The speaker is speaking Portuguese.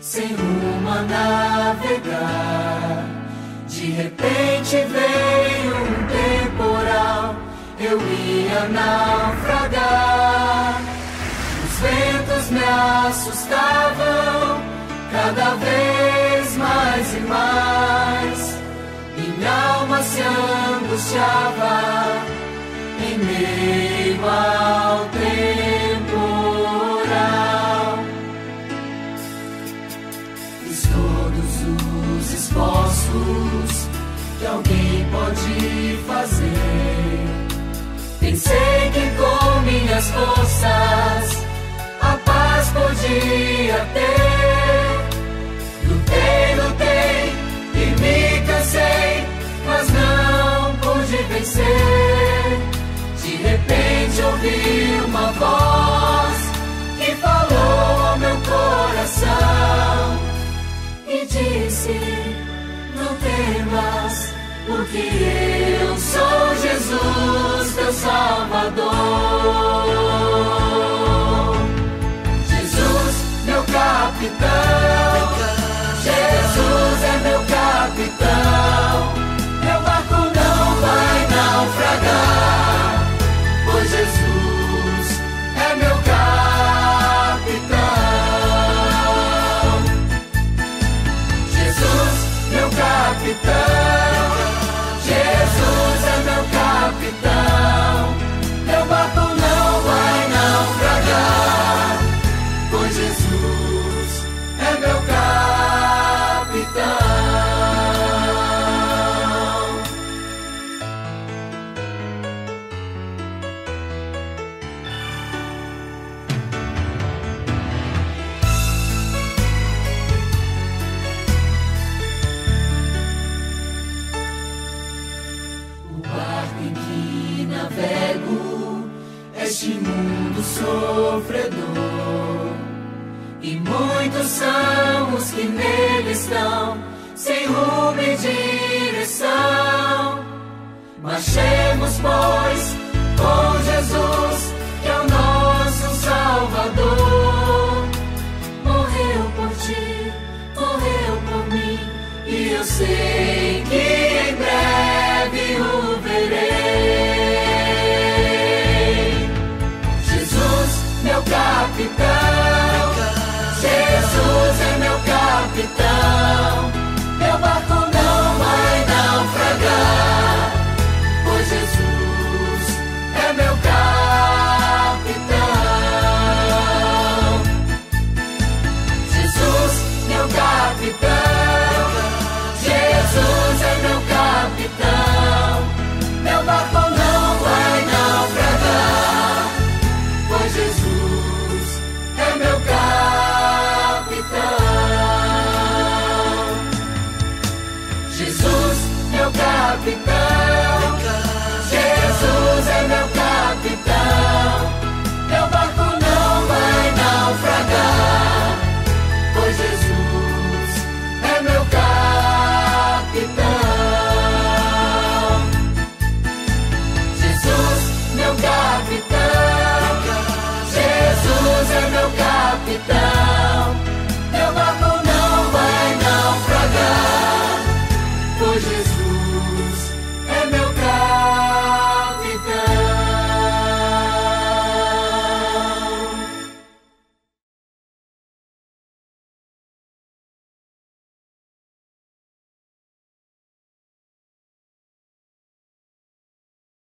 Sem rumo a navegar. De repente veio um temporal, eu ia naufragar. Os ventos me assustavam, cada vez mais e mais. Minha alma se angustiava todos os esforços que alguém pode fazer. Pensei que porque eu sou Jesus, teu Salvador. Jesus, meu capitão. Sofredor. E muitos são os que nele estão, sem rumo e direção. Marchemos, Jesus, meu Jesus, meu capitão.